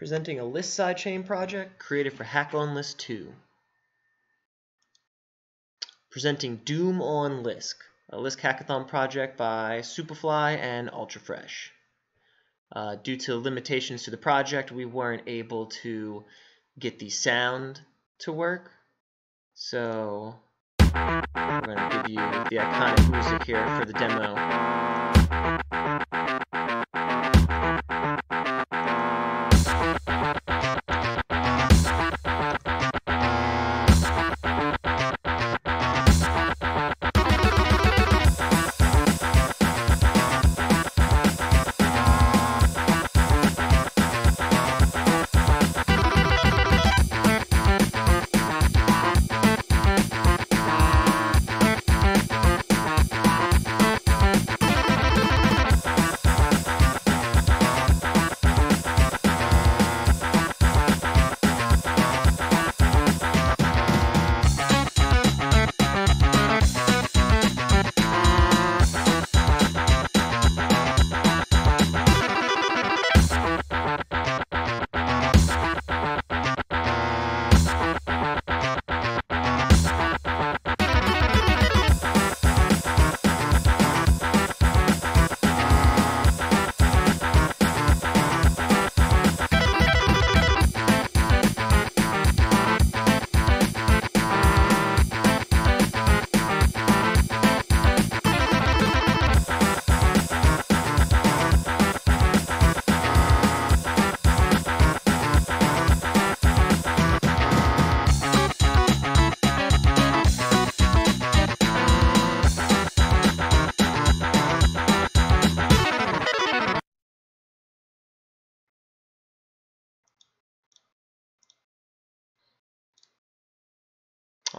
presenting a Lisk sidechain project created for Hack on Lisk 2. Presenting Doom on Lisk, a Lisk hackathon project by Superfly and Ultrafresh. Uh, due to limitations to the project, we weren't able to get the sound to work. So, we're going to give you the iconic music here for the demo.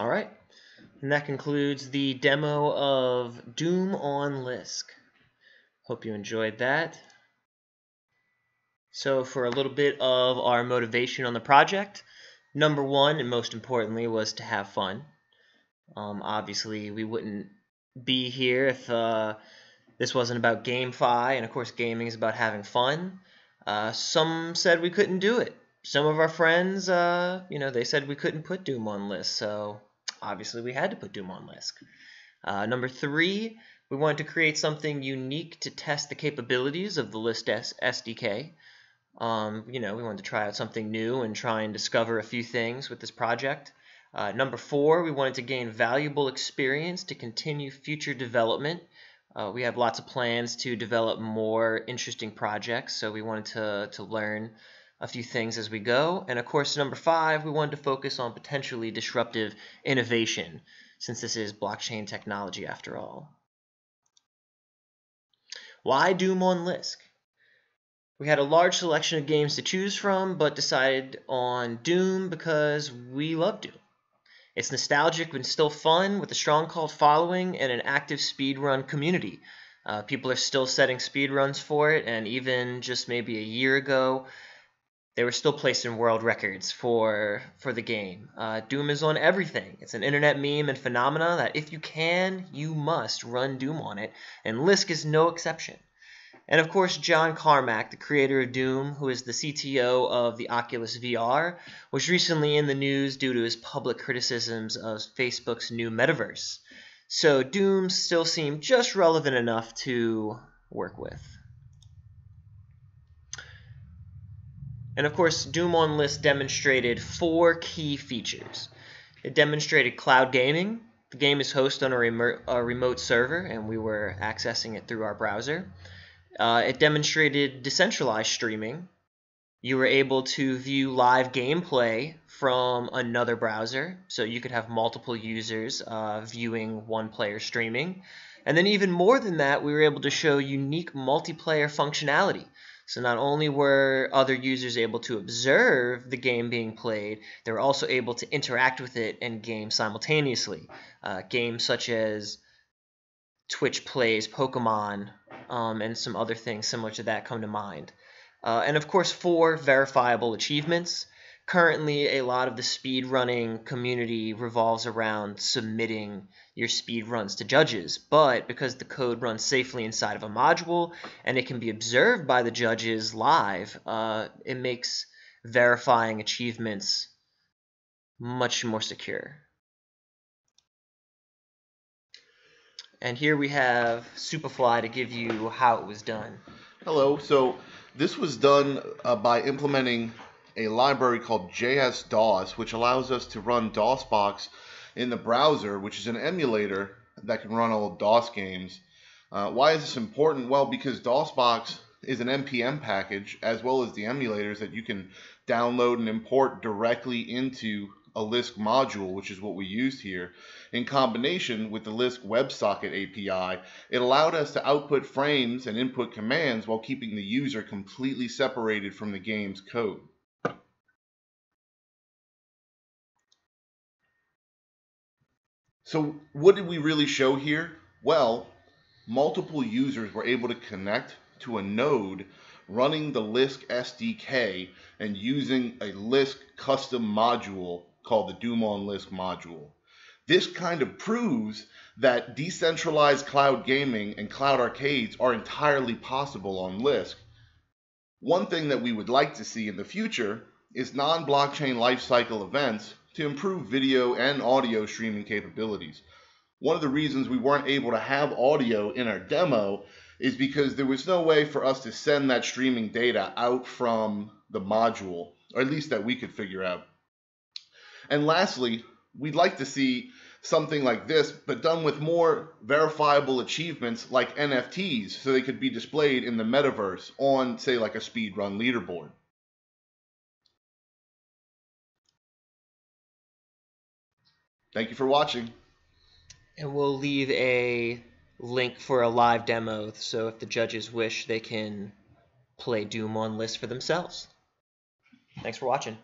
All right, and that concludes the demo of Doom on Lisk. Hope you enjoyed that. So for a little bit of our motivation on the project, number one, and most importantly, was to have fun. Um, obviously, we wouldn't be here if uh, this wasn't about GameFi, and of course, gaming is about having fun. Uh, some said we couldn't do it some of our friends, uh, you know, they said we couldn't put Doom on Lisk, so obviously we had to put Doom on Lisk. Uh, number three, we wanted to create something unique to test the capabilities of the Lisk S SDK. Um, you know, we wanted to try out something new and try and discover a few things with this project. Uh, number four, we wanted to gain valuable experience to continue future development. Uh, we have lots of plans to develop more interesting projects, so we wanted to, to learn a few things as we go. And of course, number five, we wanted to focus on potentially disruptive innovation, since this is blockchain technology after all. Why Doom on Lisk? We had a large selection of games to choose from, but decided on Doom because we love Doom. It's nostalgic and still fun, with a strong cult following and an active speedrun community. Uh, people are still setting speedruns for it, and even just maybe a year ago, they were still placing world records for for the game. Uh, Doom is on everything. It's an internet meme and phenomena that if you can, you must run Doom on it, and Lisk is no exception. And of course, John Carmack, the creator of Doom, who is the CTO of the Oculus VR, was recently in the news due to his public criticisms of Facebook's new metaverse. So Doom still seemed just relevant enough to work with. And of course, Doom on Lisk demonstrated four key features. It demonstrated cloud gaming. The game is hosted on a, remote, a remote server, and we were accessing it through our browser. Uh, it demonstrated decentralized streaming. You were able to view live gameplay from another browser, so you could have multiple users uh, viewing one player streaming. And then, even more than that, we were able to show unique multiplayer functionality. So not only were other users able to observe the game being played, they were also able to interact with it and game simultaneously. Uh, games such as Twitch plays Pokemon um, and some other things similar to that come to mind. Uh, and of course, four verifiable achievements. Currently, a lot of the speedrunning community revolves around submitting your speed runs to judges, but because the code runs safely inside of a module and it can be observed by the judges live, uh, it makes verifying achievements much more secure. And here we have Superfly to give you how it was done. Hello. So this was done uh, by implementing a library called JS DOS, which allows us to run DOSBox in the browser, which is an emulator that can run old DOS games. Uh, why is this important? Well, because DOSBox is an npm package as well as the emulators that you can download and import directly into a Lisk module, which is what we used here. In combination with the Lisk WebSocket API, it allowed us to output frames and input commands while keeping the user completely separated from the game's code. So what did we really show here? Well, multiple users were able to connect to a node running the Lisk SDK and using a Lisk custom module called the Doom on Lisk module. This kind of proves that decentralized cloud gaming and cloud arcades are entirely possible on Lisk. One thing that we would like to see in the future is non-blockchain lifecycle events to improve video and audio streaming capabilities. One of the reasons we weren't able to have audio in our demo is because there was no way for us to send that streaming data out from the module, or at least that we could figure out. And lastly, we'd like to see something like this, but done with more verifiable achievements like NFTs, so they could be displayed in the metaverse on, say, like a speedrun leaderboard. Thank you for watching. And we'll leave a link for a live demo, so if the judges wish, they can play Doom on Lisk for themselves. Thanks for watching.